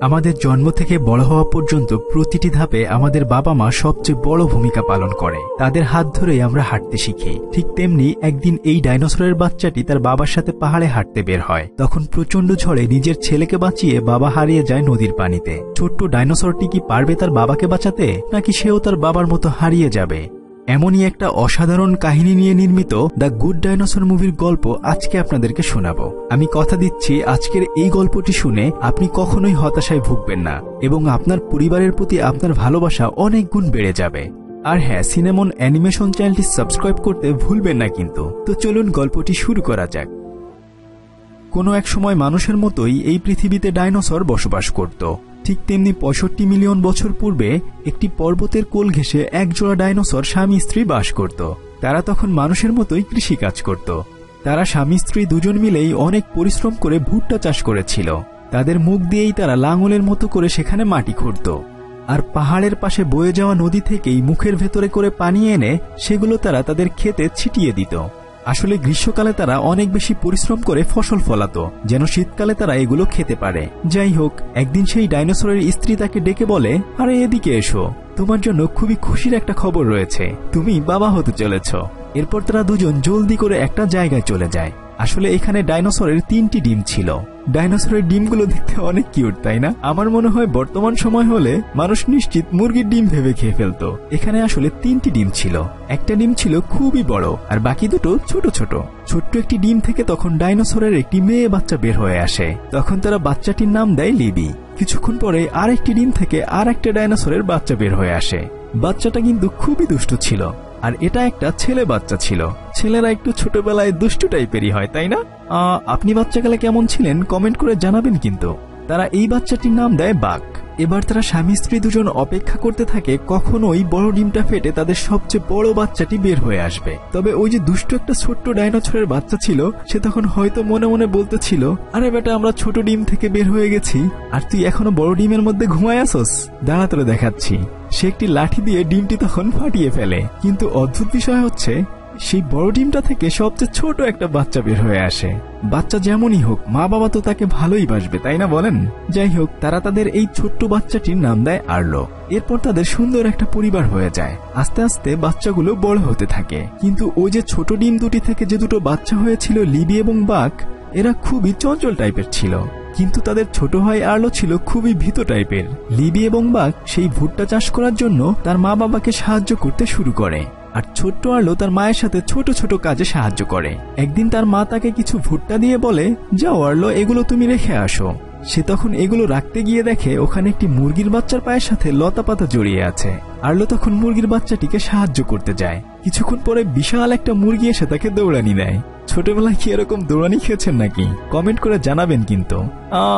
আমাদের জন্ম থেকে বড় হওয়া পর্যন্ত প্রতিটি ধাপে আমাদের বাবা মা সবচেয়ে বড় ভূমিকা পালন করে। তাদের হাত ধরেই আমরা হাঁটতে শিখি। ঠিক তেমনি একদিন এই ডাইনোসরের বাচ্চাটি তার বাবার সাথে পাহাড়ে হাঁটতে বের হয়। তখন প্রচণ্ড ঝড়ে নিজের ছেলেকে বাঁচিয়ে বাবা হারিয়ে যায় নদীর পানিতে। ছোট্ট ডাইনোসরটি কি পারবে তার বাবাকে বাঁচাতে, নাকি সেও তার বাবার মতো হারিয়ে যাবে? এমনই একটা অসাধারণ কাহিনী নিয়ে নির্মিত দ্য গুড ডাইনোসর মুভির গল্প আজকে আপনাদেরকে শোনাবো। আমি কথা দিচ্ছি আজকের এই গল্পটি শুনে আপনি কখনোই হতাশায় ভুগবেন না এবং আপনার পরিবারের প্রতি আপনার ভালোবাসা অনেক গুণ বেড়ে যাবে। আর হ্যাঁ সিনেমন অ্যানিমেশন চ্যানেলটি সাবস্ক্রাইব করতে ভুলবেন না কিন্তু। তো চলুন গল্পটি শুরু করা যাক। কোনো এক সময় মানুষের মতোই এই পৃথিবীতে ডাইনোসর বসবাস করত। ঠিক তেমনি পঁয়ষট্টি মিলিয়ন বছর পূর্বে একটি পর্বতের কোল ঘেঁষে একজোড়া ডাইনোসর স্বামী স্ত্রী বাস করত। তারা তখন মানুষের মতোই কৃষি কাজ করত। তারা স্বামী স্ত্রী দুজন মিলেই অনেক পরিশ্রম করে ভুট্টা চাষ করেছিল। তাদের মুখ দিয়েই তারা লাঙলের মতো করে সেখানে মাটি খুঁড়ত। আর পাহাড়ের পাশে বয়ে যাওয়া নদী থেকেই মুখের ভেতরে করে পানি এনে সেগুলো তারা তাদের ক্ষেতে ছিটিয়ে দিত। আসলে গ্রীষ্মকালে তারা অনেক বেশি পরিশ্রম করে ফসল ফলাতো, যেন শীতকালে তারা এগুলো খেতে পারে। যাই হোক, একদিন সেই ডাইনোসরের স্ত্রী তাকে ডেকে বলে, আরে, এদিকে এসো। তোমার জন্য খুবই খুশির একটা খবর রয়েছে। তুমি বাবা হতে চলেছ। এরপর তারা দুজন জলদি করে একটা জায়গায় চলে যায়। আসলে এখানে ডাইনোসরের তিনটি ডিম ছিল। ডাইনোসরের ডিমগুলো দেখতে অনেক কিউট, তাই না? আমার মনে হয় বর্তমান সময় হলে মানুষ নিশ্চিত মুরগির ডিম ভেবে খেয়ে ফেলতো। এখানে আসলে তিনটি ডিম ছিল। একটা ডিম ছিল খুবই বড়, আর বাকি দুটো ছোট ছোট। ছোট্ট একটি ডিম থেকে তখন ডাইনোসরের একটি মেয়ে বাচ্চা বের হয়ে আসে। তখন তারা বাচ্চাটির নাম দেয় লিবি। কিছুক্ষণ পরে আর একটি ডিম থেকে আর একটা ডাইনোসরের বাচ্চা বের হয়ে আসে। বাচ্চাটা কিন্তু খুবই দুষ্ট ছিল, আর এটা একটা ছেলে বাচ্চা ছিল। ছেলেরা একটু ছোটবেলায় দুষ্টু টাইপেরই হয়, তাই না? আপনি বাচ্চাকালে কেমন ছিলেন কমেন্ট করে জানাবেন কিন্তু। তারা এই বাচ্চাটির নাম দেয় বাঘ। এবার তারা স্বামী স্ত্রী দুজন অপেক্ষা করতে থাকে কখন ওই বড় ডিমটা ফেটে তাদের সবচেয়ে বড় বাচ্চাটি বের হয়ে আসবে। তবে ওই যে দুষ্ট একটা ছোট্ট ডাইনোসরের বাচ্চা ছিল, সে তখন হয়তো মনে মনে বলতেছিল, আরে বেটা, আমরা ছোট ডিম থেকে বের হয়ে গেছি, আর তুই এখনও বড় ডিমের মধ্যে ঘুমায় আসস? দাঁড়া তোরে দেখাচ্ছি। সে একটি লাঠি দিয়ে ডিমটি তখন ফাটিয়ে ফেলে। কিন্তু অদ্ভুত বিষয় হচ্ছে সেই বড় ডিমটা থেকে সবচেয়ে ছোট একটা বাচ্চা বের হয়ে আসে। বাচ্চা যেমনই হোক মা বাবা তো তাকে ভালোই বাসবে, তাই না বলেন? যাই হোক, তারা তাদের এই ছোট্ট বাচ্চাটির নাম দেয় আর্লো। এরপর তাদের সুন্দর একটা পরিবার হয়ে যায়। আস্তে আস্তে বাচ্চাগুলো বড় হতে থাকে। কিন্তু ওই যে ছোট ডিম দুটি থেকে যে দুটো বাচ্চা হয়েছিল লিবি এবং বাঘ, এরা খুবই চঞ্চল টাইপের ছিল। কিন্তু তাদের ছোট ভাই আর্লো ছিল খুবই ভীত টাইপের। লিবি এবং বাঘ সেই ভুট্টা চাষ করার জন্য তার মা বাবাকে সাহায্য করতে শুরু করে। আর ছোট্ট আলো তার মায়ের সাথে ছোট ছোট কাজে সাহায্য করে। একদিন তার মা তাকে কিছু ভুট্টা দিয়ে বলে, যাও আর্লো, এগুলো তুমি রেখে আসো। সে তখন এগুলো রাখতে গিয়ে দেখে ওখানে একটি মুরগির বাচ্চার পায়ের সাথে লতা পাতা জড়িয়ে আছে। আর্লো তখন মুরগির বাচ্চাটিকে সাহায্য করতে যায়। কিছুক্ষণ পরে বিশাল একটা মুরগি এসে তাকে দৌড়ানি দেয় ছোটবেলায় কি এরকম দৌড়ানি খেয়েছেন নাকি? কমেন্ট করে জানাবেন কিন্তু।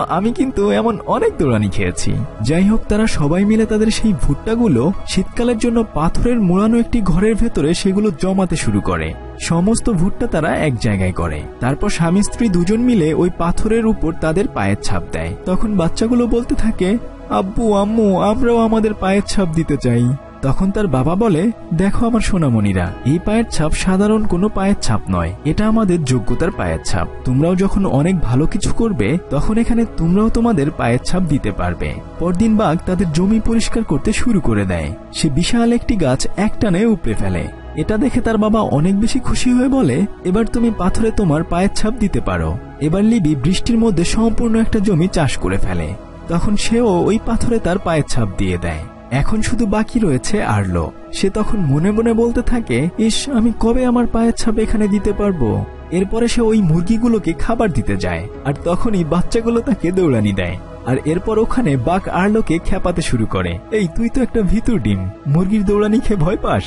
আমি কিন্তু এমন অনেক দৌড়ানি খেয়েছি। যাই হোক, তারা সবাই মিলে তাদের সেই ভুট্টাগুলো শীতকালের জন্য পাথরের মোড়ানো একটি ঘরের ভেতরে সেগুলো জমাতে শুরু করে। সমস্ত ভুট্টা তারা এক জায়গায় করে। তারপর স্বামী স্ত্রী দুজন মিলে ওই পাথরের উপর তাদের পায়ের ছাপ দেয়। তখন বাচ্চাগুলো বলতে থাকে, আব্বু, আম্মু, আমরাও আমাদের পায়ের ছাপ দিতে চাই। তখন তার বাবা বলে, দেখো আমার সোনামণিরা, এই পায়ের ছাপ সাধারণ কোনো পায়ের ছাপ নয়। এটা আমাদের যোগ্যতার পায়ের ছাপ। তোমরাও যখন অনেক ভালো কিছু করবে, তখন এখানে তোমরাও তোমাদের পায়ের ছাপ দিতে পারবে। পরদিন বাঘ তাদের জমি পরিষ্কার করতে শুরু করে দেয়। সে বিশাল একটি গাছ একটানে উপড়ে ফেলে। এটা দেখে তার বাবা অনেক বেশি খুশি হয়ে বলে, এবার তুমি পাথরে তোমার পায়ের ছাপ দিতে পারো। এবার লিবি বৃষ্টির মধ্যে সম্পূর্ণ একটা জমি চাষ করে ফেলে। তখন সেও ওই পাথরে তার পায়ের ছাপ দিয়ে দেয়। এখন শুধু বাকি রয়েছে আরলো। সে তখন মনে মনে বলতে থাকে, ইস, আমি কবে আমার পায়ের ছাপ এখানে দিতে পারব? এরপরে সে ওই মুরগিগুলোকে খাবার দিতে যায়, আর তখনই বাচ্চাগুলো তাকে দৌড়ানি দেয়। আর এরপর ওখানে বাঘ আর্লোকে খেপাতে শুরু করে, এই, তুই তো একটা ভিতর ডিম, মুরগির দৌড়ানি খেয়ে ভয় পাস?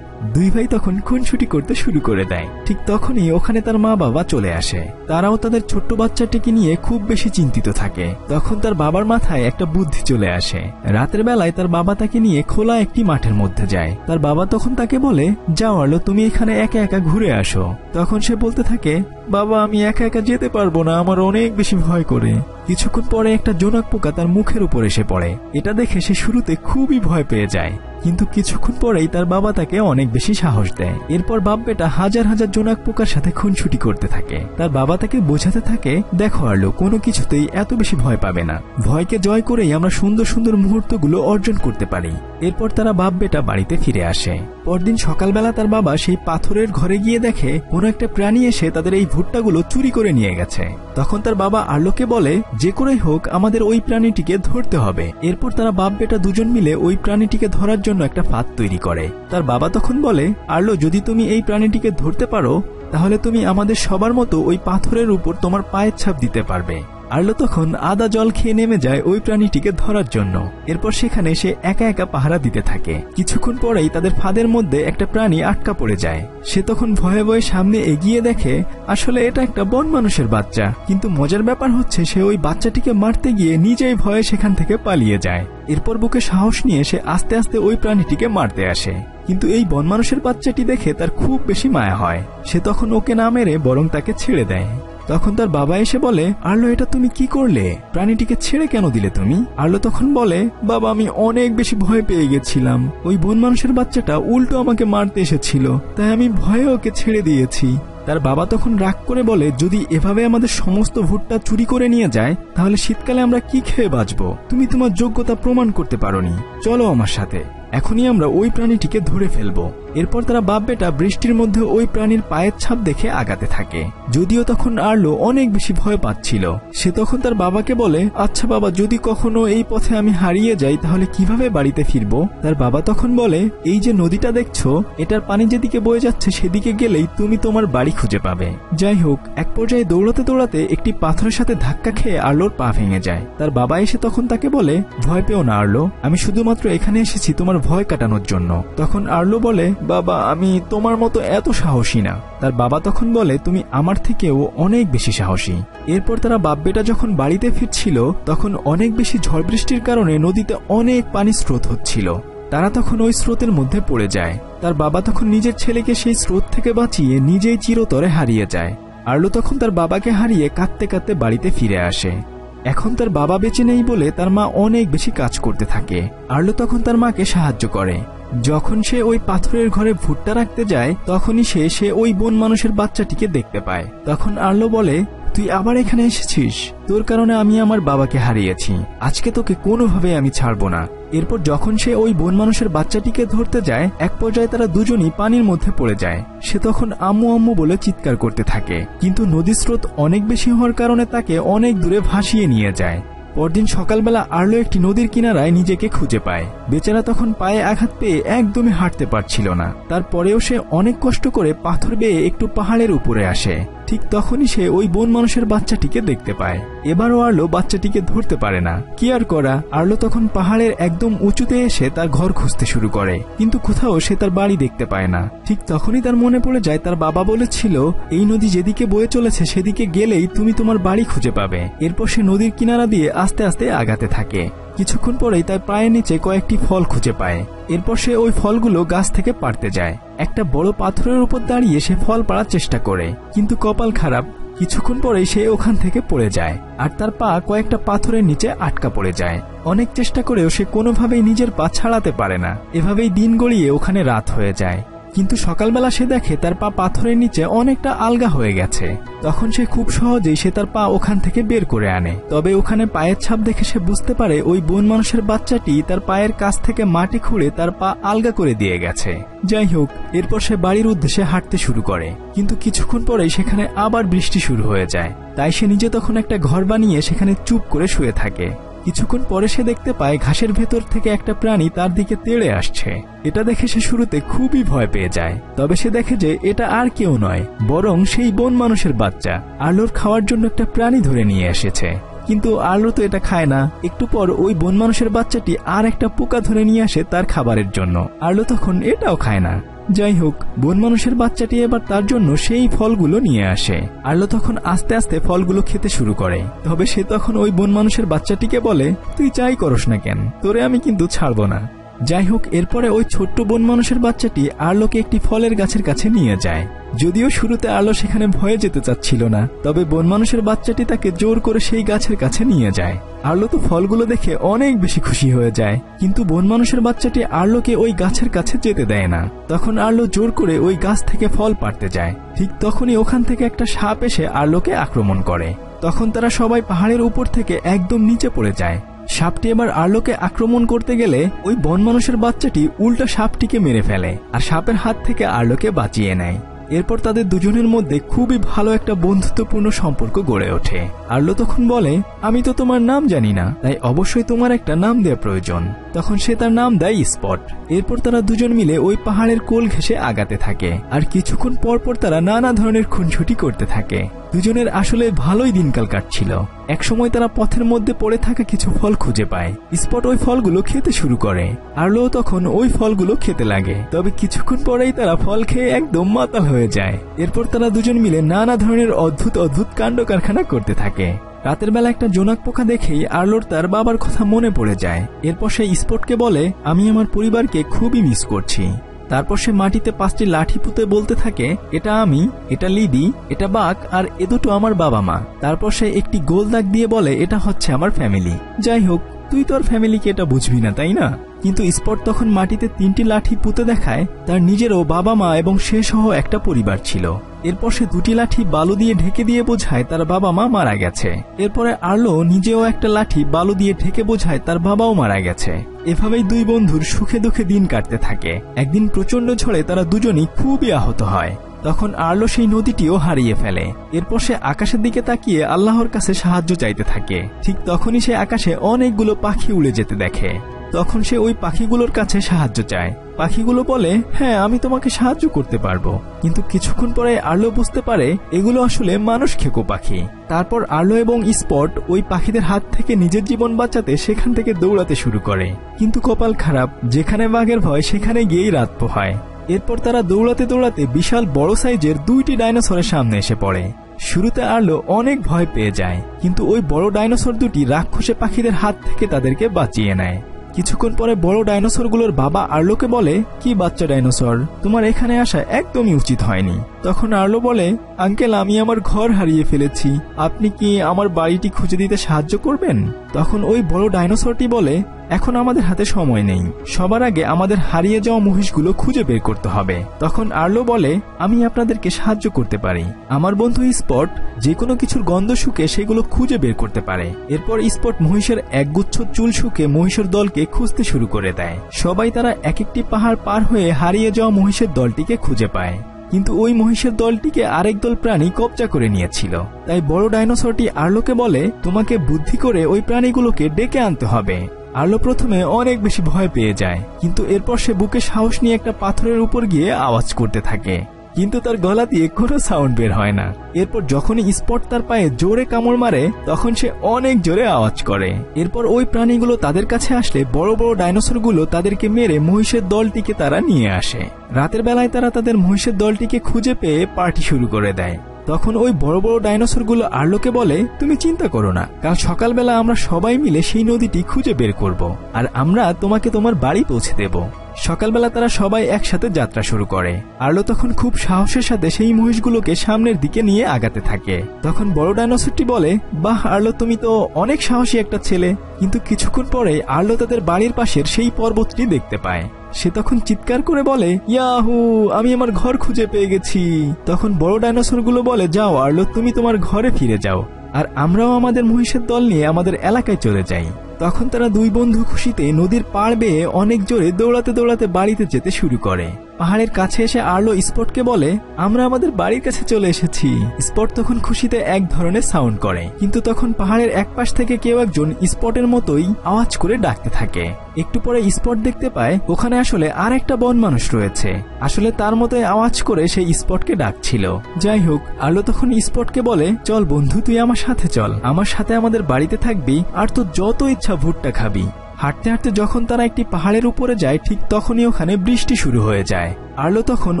দুই ভাই তখন খুনছুটি করতে শুরু করে দেয়। ঠিক তখনই ওখানে তার মা বাবা চলে আসে। তারাও তাদের ছোট্ট বাচ্চাটিকে নিয়ে খুব বেশি চিন্তিত থাকে। তখন তার বাবার মাথায় একটা বুদ্ধি চলে আসে। রাতের বেলায় তার বাবা তাকে নিয়ে খোলা একটি মাঠের মধ্যে যায়। তার বাবা তখন তাকে বলে, যাও আলো, তুমি এখানে একা একা ঘুরে আসো। তখন সে বলতে থাকে বাবা, আমি একা একা যেতে পারব না, আমার অনেক বেশি ভয় করে। কিছুক্ষণ পরে একটা জোনাক পোকা তার মুখের উপর এসে পড়ে। এটা দেখে সে শুরুতে খুবই ভয় পেয়ে যায়, কিন্তু কিছুক্ষণ পরেই তার বাবা তাকে অনেক বেশি সাহস দেয়। এরপর বাপ বেটা হাজার হাজার জোনাক পোকার সাথে খুনছুটি করতে থাকে। তার বাবা তাকে বোঝাতে থাকে, দেখো আরলো কোনো কিছুতেই এত বেশি ভয় পাবে না। ভয়কে জয় করেই আমরা সুন্দর সুন্দর মুহূর্তগুলো অর্জন করতে পারি। এরপর তারা বাপ বেটা বাড়িতে ফিরে আসে। পরদিন সকালবেলা তার বাবা সেই পাথরের ঘরে গিয়ে দেখে, কোনো একটা প্রাণী এসে তাদের এই ভুট্টাগুলো চুরি করে নিয়ে গেছে। তখন তার বাবা আর্লোকে বলে, যে করেই হোক, আমাদের ওই প্রাণীটিকে ধরতে হবে। এরপর তারা বাপ বেটা দুজন মিলে ওই প্রাণীটিকে ধরার জন্য একটা ফাঁদ তৈরি করে। তার বাবা তখন বলে, আর্লো, যদি তুমি এই প্রাণীটিকে ধরতে পারো, তাহলে তুমি আমাদের সবার মতো ওই পাথরের উপর তোমার পায়ের ছাপ দিতে পারবে। আর্লো তখন আদা জল খেয়ে নেমে যায় ওই প্রাণীটিকে ধরার জন্য। এরপর সেখানে সে একা একা পাহারা দিতে থাকে। কিছুক্ষণ পরেই তাদের ফাঁদের মধ্যে একটা প্রাণী আটকা পড়ে যায়। সে তখন ভয়ে ভয়ে সামনে এগিয়ে দেখে, আসলে এটা একটা বন মানুষের বাচ্চা। কিন্তু মজার ব্যাপার হচ্ছে সে ওই বাচ্চাটিকে মারতে গিয়ে নিজেই ভয়ে সেখান থেকে পালিয়ে যায়। এরপর বুকে সাহস নিয়ে সে আস্তে আস্তে ওই প্রাণীটিকে মারতে আসে। কিন্তু এই বন মানুষের বাচ্চাটি দেখে তার খুব বেশি মায়া হয়। সে তখন ওকে না মেরে বরং তাকে ছেড়ে দেয়। তখন তার বাবা এসে বলে, আর্লো, এটা তুমি কি করলে? প্রাণীটিকে ছেড়ে কেন দিলে তুমি? আর্লো তখন বলে, বাবা, আমি অনেক বেশি ভয় পেয়ে গেছিলাম। ওই বন মানুষের বাচ্চাটা উল্টো আমাকে মারতে এসেছিল, তাই আমি ভয়ে ওকে ছেড়ে দিয়েছি। তার বাবা তখন রাগ করে বলে, যদি এভাবে আমাদের সমস্ত ভুট্টা চুরি করে নিয়ে যায়, তাহলে শীতকালে আমরা কি খেয়ে বাঁচবো? তুমি তোমার যোগ্যতা প্রমাণ করতে পারোনি। চলো আমার সাথে। এখনই আমরা ওই প্রাণীটিকে ধরে ফেলব। এরপর তারা বাপ বেটা বৃষ্টির মধ্যে ওই প্রাণীর পায়ের ছাপ দেখে আগাতে থাকে। যদিও তখন আর্লো অনেক বেশি ভয় পাচ্ছিল। সে তখন তার বাবাকে বলে আচ্ছা বাবা, যদি কখনো এই পথে আমি হারিয়ে যাই, তাহলে কীভাবে বাড়িতে ফিরবো? তার বাবা তখন বলে, এই যে নদীটা দেখছ, এটার পানি যেদিকে বয়ে যাচ্ছে, সেদিকে গেলেই তুমি তোমার বাড়ি খুঁজে পাবে। যাই হোক, এক পর্যায়ে দৌড়াতে দৌড়াতে একটি পাথরের সাথে ধাক্কা খেয়ে আর্লোর পা ভেঙে যায়। তার বাবা এসে তখন তাকে বলে, ভয় পেও না আর্লো, আমি শুধুমাত্র এখানে এসেছি, তোমার ভয় কাটানোর জন্য। তখন আর্লো বলে, বাবা, আমি তোমার মতো এত সাহসী না। তার বাবা তখন বলে, তুমি আমার থেকেও অনেক বেশি সাহসী। এরপর তারা বাপ যখন বাড়িতে ফিরছিল, তখন অনেক বেশি ঝড় বৃষ্টির কারণে নদীতে অনেক পানি স্রোত হচ্ছিল। তারা তখন ওই স্রোতের মধ্যে পড়ে যায়। তার বাবা তখন নিজের ছেলেকে সেই স্রোত থেকে বাঁচিয়ে নিজেই চিরতরে হারিয়ে যায়। আর্লো তখন তার বাবাকে হারিয়ে কাঁদতে কাঁদতে বাড়িতে ফিরে আসে। এখন তার বাবা বেঁচে নেই বলে তার মা অনেক বেশি কাজ করতে থাকে। আর্লো তখন তার মাকে সাহায্য করে। যখন সে ওই পাথরের ঘরে ভুট্টা রাখতে যায়, তখনই সে সে ওই বন মানুষের বাচ্চাটিকে দেখতে পায়। তখন আর্লো বলে তুই আবার এখানে এসেছিস? তোর কারণে আমি আমার বাবাকে হারিয়েছি। আজকে তোকে কোনোভাবে আমি ছাড়বো না। এরপর যখন সে ওই বন মানুষের বাচ্চাটিকে ধরতে যায়, এক পর্যায়ে তারা দুজনই পানির মধ্যে পড়ে যায়। সে তখন আম্মু আম্মু বলে চিৎকার করতে থাকে। কিন্তু নদীর স্রোত অনেক বেশি হওয়ার কারণে তাকে অনেক দূরে ভাসিয়ে নিয়ে যায়। পরদিন সকালবেলা আর্লো একটি নদীর কিনারায় নিজেকে খুঁজে পায়। বেচারা তখন পায়ে আঘাত পেয়ে একদমই হাঁটতে পারছিল না। তারপরেও সে অনেক কষ্ট করে পাথর বেয়ে একটু পাহাড়ের উপরে আসে। ঠিক তখনই সে ওই বন মানুষের বাচ্চাটিকে দেখতে পায়। এবারও আর্লো বাচ্চাটিকে ধরতে পারে না। কি আর করা? আর্লো তখন পাহাড়ের একদম উঁচুতে এসে তার ঘর খুঁজতে শুরু করে। কিন্তু কোথাও সে তার বাড়ি দেখতে পায় না। ঠিক তখনই তার মনে পড়ে যায়, তার বাবা বলেছিল, এই নদী যেদিকে বয়ে চলেছে সেদিকে গেলেই তুমি তোমার বাড়ি খুঁজে পাবে। এরপর সে নদীর কিনারা দিয়ে আস্তে আস্তে আগাতে থাকে। কিছুক্ষণ পরেই তার পায়ের নিচে কয়েকটি ফল খুঁজে পায়। এরপর সে ওই ফলগুলো গাছ থেকে পারতে যায়। একটা বড় পাথরের উপর দাঁড়িয়ে সে ফল পাড়ার চেষ্টা করে, কিন্তু কপাল খারাপ। কিছুক্ষণ পরেই সে ওখান থেকে পড়ে যায়, আর তার পা কয়েকটা পাথরের নিচে আটকা পড়ে যায়। অনেক চেষ্টা করেও সে কোনোভাবেই নিজের পা ছাড়াতে পারে না। এভাবেই দিন গড়িয়ে ওখানে রাত হয়ে যায়। কিন্তু সকালবেলা সে দেখে তার পা পাথরের নিচে অনেকটা আলগা হয়ে গেছে। তখন সে খুব সহজেই সে তার পা ওখান থেকে বের করে আনে। তবে ওখানে পায়ের ছাপ দেখে সে বুঝতে পারে ওই বন মানুষের বাচ্চাটি তার পায়ের কাছ থেকে মাটি খুঁড়ে তার পা আলগা করে দিয়ে গেছে। যাই হোক, এরপর সে বাড়ির উদ্দেশ্যে হাঁটতে শুরু করে। কিন্তু কিছুক্ষণ পরেই সেখানে আবার বৃষ্টি শুরু হয়ে যায়। তাই সে নিজে তখন একটা ঘর বানিয়ে সেখানে চুপ করে শুয়ে থাকে। কিছুক্ষণ পরে সে দেখতে পায় ঘাসের ভেতর থেকে একটা প্রাণী তার দিকে তেড়ে আসছে। এটা দেখে সে শুরুতে খুবই ভয় পেয়ে যায়, তবে সে দেখে যে এটা আর কেউ নয়, বরং সেই বন মানুষের বাচ্চা। আলোর খাওয়ার জন্য একটা প্রাণী ধরে নিয়ে এসেছে। কিন্তু আলো তো এটা খায় না। একটু পর ওই বন মানুষের বাচ্চাটি আর একটা পোকা ধরে নিয়ে আসে তার খাবারের জন্য। আলো তখন এটাও খায় না। যাই হোক, বন মানুষের বাচ্চাটি এবার তার জন্য সেই ফলগুলো নিয়ে আসে। আর্লো তখন আস্তে আস্তে ফলগুলো খেতে শুরু করে। তবে সে তখন ওই বন মানুষের বাচ্চাটিকে বলে, তুই চাই করস না কেন, তোরে আমি কিন্তু ছাড়বো না। যাই হোক এরপরে ওই ছোট্ট বন মানুষের বাচ্চাটি আর্লোকে একটি ফলের গাছের কাছে নিয়ে যায়। যদিও শুরুতে আলো সেখানে ভয়ে যেতে চাচ্ছিল না, তবে বন মানুষের বাচ্চাটি তাকে জোর করে সেই গাছের কাছে নিয়ে যায়। আর্লো তো ফলগুলো দেখে অনেক বেশি খুশি হয়ে যায়, কিন্তু বন মানুষের বাচ্চাটি আর্লোকে ওই গাছের কাছে যেতে দেয় না। তখন আর্লো জোর করে ওই গাছ থেকে ফল পাড়তে যায়। ঠিক তখনই ওখান থেকে একটা সাপ এসে আর্লোকে আক্রমণ করে। তখন তারা সবাই পাহাড়ের উপর থেকে একদম নিচে পড়ে যায়। সাপটি এবার আর্লোকে আক্রমণ করতে গেলে ওই বন মানুষের বাচ্চাটি উল্টা সাপটিকে মেরে ফেলে আর সাপের হাত থেকে আর্লোকে বাঁচিয়ে নেয়। এরপর তাদের দুজনের মধ্যে খুবই ভালো একটা বন্ধুত্বপূর্ণ সম্পর্ক গড়ে ওঠে। আর্লো তখন বলে, আমি তো তোমার নাম জানি না, তাই অবশ্যই তোমার একটা নাম দেওয়া প্রয়োজন। তখন সে তার নাম দেয় স্পট। এরপর তারা দুজন মিলে ওই পাহাড়ের কোল ঘেসে আগাতে থাকে আর কিছুক্ষণ পর পর তারা নানা ধরনের খুনছুটি করতে থাকে। দুজনের আসলে ভালোই দিনকাল কাটছিল। একসময় তারা পথের মধ্যে পড়ে থাকা কিছু ফল খুঁজে পায়। স্পট ওই ফলগুলো খেতে শুরু করে। আর্লো তখন ওই ফলগুলো খেতে লাগে। তবে কিছুক্ষণ পরেই তারা ফল খেয়ে একদম মাতাল হয়ে যায়। এরপর তারা দুজন মিলে নানা ধরনের অদ্ভুত অদ্ভুত কাণ্ড কারখানা করতে থাকে। রাতের বেলা একটা জোনাক পোকা দেখেই আর্লোর তার বাবার কথা মনে পড়ে যায়। এরপর সে স্পটকে বলে, আমি আমার পরিবারকে খুবই মিস করছি। তারপর সে মাটিতে পাঁচটি লাঠি পুঁতে বলতে থাকে, এটা আমি, এটা লিডি, এটা বাঘ, আর এ দুটো আমার বাবা মা। তারপর সে একটি গোল দাগ দিয়ে বলে, এটা হচ্ছে আমার ফ্যামিলি। যাই হোক, তুই তোর ফ্যামিলিকে এটা বুঝবি না, তাই না? কিন্তু স্পট তখন মাটিতে তিনটি লাঠি পুঁতে দেখায়, তার নিজেরও বাবা মা এবং সে সহ একটা পরিবার ছিল। এরপর সে দুটি লাঠি বালু দিয়ে ঢেকে দিয়ে বোঝায় তার বাবা মা মারা গেছে। এরপরে আর্লো নিজেও একটা লাঠি বালু দিয়ে ঢেকে বোঝায় তার বাবাও মারা গেছে। এভাবেই দুই বন্ধুর সুখে দুঃখে দিন কাটতে থাকে। একদিন প্রচণ্ড ঝড়ে তারা দুজনই খুবই আহত হয়। তখন আর্লো সেই নদীটিও হারিয়ে ফেলে। এরপর সে আকাশের দিকে তাকিয়ে আল্লাহর কাছে সাহায্য চাইতে থাকে। ঠিক তখনই সে আকাশে অনেকগুলো পাখি উড়ে যেতে দেখে। তখন সে ওই পাখিগুলোর কাছে সাহায্য চায়। পাখিগুলো বলে হ্যাঁ আমি তোমাকে সাহায্য করতে পারব। কিন্তু কিছুক্ষণ পরে আর্লো বুঝতে পারে, এগুলো আসলে মানুষ খেকো পাখি। তারপর আর্লো এবং স্পট ওই পাখিদের হাত থেকে নিজের জীবন বাঁচাতে সেখান থেকে দৌড়াতে শুরু করে। কিন্তু কপাল খারাপ, যেখানে বাঘের ভয়, সেখানে গিয়েই রাত পোহায়। এরপর তারা দৌড়াতে দৌড়াতে বিশাল বড় সাইজের দুইটি ডাইনোসরের সামনে এসে পড়ে। শুরুতে আর্লো অনেক ভয় পেয়ে যায়, কিন্তু ওই বড় ডাইনোসর দুটি রাক্ষসে পাখিদের হাত থেকে তাদেরকে বাঁচিয়ে নেয়। কিছুক্ষণ পরে বড় ডাইনোসরগুলোর বাবা আর্লোকে বলে, কি বাচ্চা ডাইনোসর? তোমার এখানে আসা একদমই উচিত হয়নি। তখন আর্লো বলে, আঙ্কেল, আমি আমার ঘর হারিয়ে ফেলেছি। আপনি কি আমার বাড়িটি খুঁজে দিতে সাহায্য করবেন? তখন ওই বড় ডাইনোসরটি বলে, এখন আমাদের হাতে সময় নেই। সবার আগে আমাদের হারিয়ে যাওয়া মহিষগুলো খুঁজে বের করতে হবে। তখন আর্লো বলে, আমি আপনাদেরকে সাহায্য করতে পারি। আমার বন্ধু স্পট যে কোনো কিছুর গন্ধ শুকে সেগুলো খুঁজে বের করতে পারে। এরপর স্পট মহিষের একগুচ্ছ চুল শুকে মহিষের দলকে খুঁজতে শুরু করে দেয়। সবাই তারা এক একটি পাহাড় পার হয়ে হারিয়ে যাওয়া মহিষের দলটিকে খুঁজে পায়। কিন্তু ওই মহিষের দলটিকে আরেক দল প্রাণী কবজা করে নিয়েছিল। তাই বড় ডাইনোসরটি আর্লোকে বলে, তোমাকে বুদ্ধি করে ওই প্রাণীগুলোকে ডেকে আনতে হবে। আর্লো প্রথমে অনেক বেশি ভয় পেয়ে যায়, কিন্তু এরপর সে বুকে সাহস নিয়ে একটা পাথরের উপর গিয়ে আওয়াজ করতে থাকে। কিন্তু তার গলা দিয়ে কোনো সাউন্ড বের হয় না। এরপর যখনই স্পট তার পায়ে জোরে কামড় মারে, তখন সে অনেক জোরে আওয়াজ করে। এরপর ওই প্রাণীগুলো তাদের কাছে আসলে বড় বড় ডাইনোসরগুলো তাদেরকে মেরে মহিষের দলটিকে তারা নিয়ে আসে। রাতের বেলায় তারা তাদের মহিষের দলটিকে খুঁজে পেয়ে পার্টি শুরু করে দেয়। তখন ওই বড় বড় ডাইনোসরগুলো আর্লোকে বলে, তুমি চিন্তা করো না, কাল সকালবেলা আমরা সবাই মিলে সেই নদীটি খুঁজে বের করব, আর আমরা তোমাকে তোমার বাড়ি পৌঁছে দেব। সকালবেলা তারা সবাই একসাথে যাত্রা শুরু করে। আর্লো তখন খুব সাহসের সাথে সেই মহিষগুলোকে সামনের দিকে নিয়ে আগাতে থাকে। তখন বড় ডাইনোসরটি বলে, বাহ, আর্লো, তুমি তো অনেক সাহসী একটা ছেলে। কিন্তু কিছুক্ষণ পরে আর্লো তাদের বাড়ির পাশের সেই পর্বতটি দেখতে পায়। সে তখন চিৎকার করে বলে, ইয়াহু, আমি আমার ঘর খুঁজে পেয়ে গেছি। তখন বড় ডাইনোসরগুলো বলে, যাও, আর্লো, তুমি তোমার ঘরে ফিরে যাও। আর আমরাও আমাদের মহিষের দল নিয়ে আমাদের এলাকায় চলে যাই। তখন তারা দুই বন্ধু খুশিতে নদীর পাড় বেয়ে অনেক জোরে দৌড়াতে দৌড়াতে বাড়িতে যেতে শুরু করে। পাহাড়ের কাছে এসে আর্লো স্পটকে বলে, আমরা আমাদের বাড়ির কাছে চলে এসেছি। স্পট তখন খুশিতে এক ধরনের সাউন্ড করে, কিন্তু তখন পাহাড়ের এক পাশ থেকে কেউ একজন স্পটের মতোই আওয়াজ করে ডাকতে থাকে। একটু পরে স্পট দেখতে পায়, ওখানে আসলে আর একটা বন মানুষ রয়েছে। আসলে তার মতোই আওয়াজ করে সেই স্পটকে ডাকছিল। যাই হোক আলো তখন স্পটকে বলে, চল বন্ধু, তুই আমার সাথে চল। আমার সাথে আমাদের বাড়িতে থাকবি, আর তো যত ইচ্ছা ভুট্টা খাবি। হাঁটতে হাঁটতে যখন তারা একটি পাহাড়ের উপরে যায়, ঠিক তখনই ওখানে বৃষ্টি শুরু হয়ে যায়। আর্লো তখন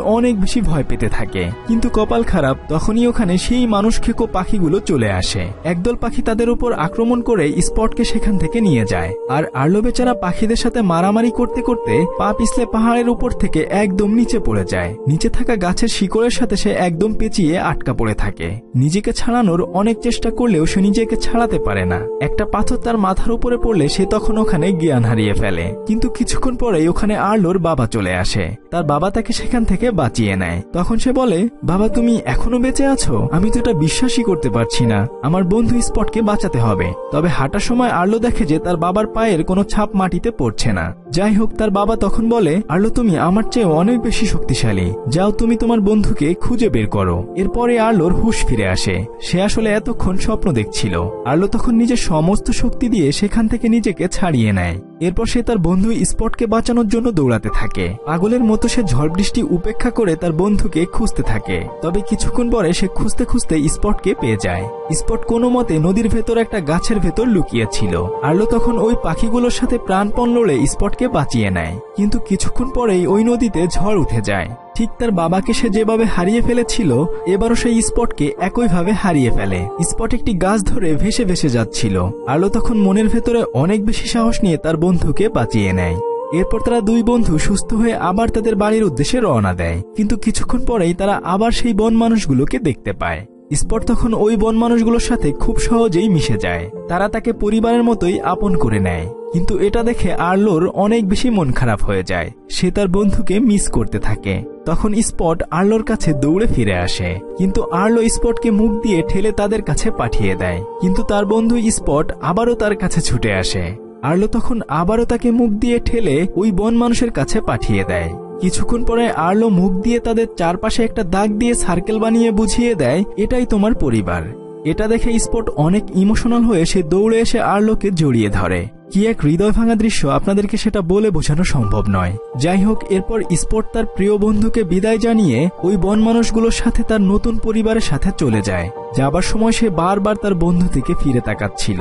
অনেক বেশি ভয় পেতে থাকে। কিন্তু কপাল খারাপ, তখনই ওখানে সেই মানুষ খেকো পাখিগুলো চলে আসে। একদল পাখি তাদের উপর আক্রমণ করে স্পটকে সেখান থেকে নিয়ে যায়। আর আর্লো বেচারা পাখিদের সাথে মারামারি করতে করতে পা পিছলে পাহাড়ের উপর থেকে একদম নিচে পড়ে যায়। নিচে থাকা গাছের শিকড়ের সাথে সে একদম পেঁচিয়ে আটকা পড়ে থাকে। নিজেকে ছাড়ানোর অনেক চেষ্টা করলেও সে নিজেকে ছাড়াতে পারে না। একটা পাথর তার মাথার উপরে পড়লে সে তখন ওখানে জ্ঞান হারিয়ে ফেলে। কিন্তু কিছুক্ষণ পরেই ওখানে আর্লোর বাবা চলে আসে। তার বাবা তাকে সেখান থেকে বাঁচিয়ে নেয়। তখন সে বলে, বাবা, তুমি এখনও বেঁচে আছো? আমি তো এটা বিশ্বাসই করতে পারছি না। আমার বন্ধু স্পটকে বাঁচাতে হবে। তবে হাঁটার সময় আর্লো দেখে যে তার বাবার পায়ের কোনো ছাপ মাটিতে পড়ছে না। যাই হোক, তার বাবা তখন বলে, আর্লো, তুমি আমার চেয়ে অনেক বেশি শক্তিশালী। যাও তুমি তোমার বন্ধুকে খুঁজে বের করো। এরপরে আর্লোর হুশ ফিরে আসে। সে আসলে এতক্ষণ স্বপ্ন দেখছিল। আর্লো তখন নিজের সমস্ত শক্তি দিয়ে সেখান থেকে নিজেকে ছাড়িয়ে নেয়। এরপর সে তার বন্ধু স্পটকে বাঁচানোর জন্য দৌড়াতে থাকে। পাগলের মতো সে ঝড় বৃষ্টি উপেক্ষা করে তার বন্ধুকে খুঁজতে থাকে। তবে কিছুক্ষণ পরে সে খুঁজতে খুঁজতে স্পটকে পেয়ে যায়। স্পট কোনো মতে নদীর ভেতর একটা গাছের ভেতর লুকিয়েছিল। আর্লো তখন ওই পাখিগুলোর সাথে প্রাণপণ লড়ে স্পটকে বাঁচিয়ে নেয়। কিন্তু কিছুক্ষণ পরেই ওই নদীতে ঝড় উঠে যায়। ঠিক তার বাবাকে সে যেভাবে হারিয়ে ফেলেছিল, এবারও সেই স্পটকে একইভাবে হারিয়ে ফেলে। স্পট একটি গাছ ধরে ভেসে ভেসে যাচ্ছিল। আলো তখন মনের ভেতরে অনেক বেশি সাহস নিয়ে তার বন্ধুকে বাঁচিয়ে নেয়। এরপর তারা দুই বন্ধু সুস্থ হয়ে আবার তাদের বাড়ির উদ্দেশ্যে রওনা দেয়। কিন্তু কিছুক্ষণ পরেই তারা আবার সেই বন মানুষগুলোকে দেখতে পায়। স্পট তখন ওই বন মানুষগুলোর সাথে খুব সহজেই মিশে যায়। তারা তাকে পরিবারের মতোই আপন করে নেয়। কিন্তু এটা দেখে আর্লোর অনেক বেশি মন খারাপ হয়ে যায়। সে তার বন্ধুকে মিস করতে থাকে। তখন স্পট আর্লোর কাছে দৌড়ে ফিরে আসে। কিন্তু আর্লো স্পটকে মুখ দিয়ে ঠেলে তাদের কাছে পাঠিয়ে দেয়। কিন্তু তার বন্ধু স্পট আবারও তার কাছে ছুটে আসে। আর্লো তখন আবারও তাকে মুখ দিয়ে ঠেলে ওই বন মানুষের কাছে পাঠিয়ে দেয়। কিছুক্ষণ পরে আর্লো মুখ দিয়ে তাদের চারপাশে একটা দাগ দিয়ে সার্কেল বানিয়ে বুঝিয়ে দেয়, এটাই তোমার পরিবার। এটা দেখে স্পট অনেক ইমোশনাল হয়ে সে দৌড়ে এসে আর্লোকে জড়িয়ে ধরে। কি এক হৃদয় ভাঙা দৃশ্য, আপনাদেরকে সেটা বলে বোঝানো সম্ভব নয়। যাই হোক, এরপর স্পট তার প্রিয় বন্ধুকে বিদায় জানিয়ে ওই বন মানুষগুলোর সাথে তার নতুন পরিবারের সাথে চলে যায়। যাবার সময় সে বারবার তার বন্ধু থেকে ফিরে তাকাচ্ছিল।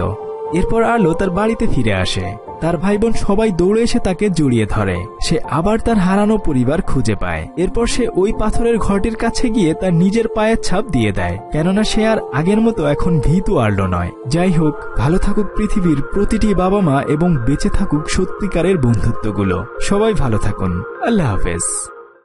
এরপর আলো তার বাড়িতে ফিরে আসে। তার ভাই বোন সবাই দৌড়ে এসে তাকে জড়িয়ে ধরে। সে আবার তার হারানো পরিবার খুঁজে পায়। এরপর সে ওই পাথরের ঘরটির কাছে গিয়ে তার নিজের পায়ের ছাপ দিয়ে দেয়। কেননা সে আর আগের মতো এখন ভীতু আর্লো নয়। যাই হোক, ভালো থাকুক পৃথিবীর প্রতিটি বাবা মা এবং বেঁচে থাকুক সত্যিকারের বন্ধুত্বগুলো। সবাই ভালো থাকুন। আল্লাহ হাফেজ।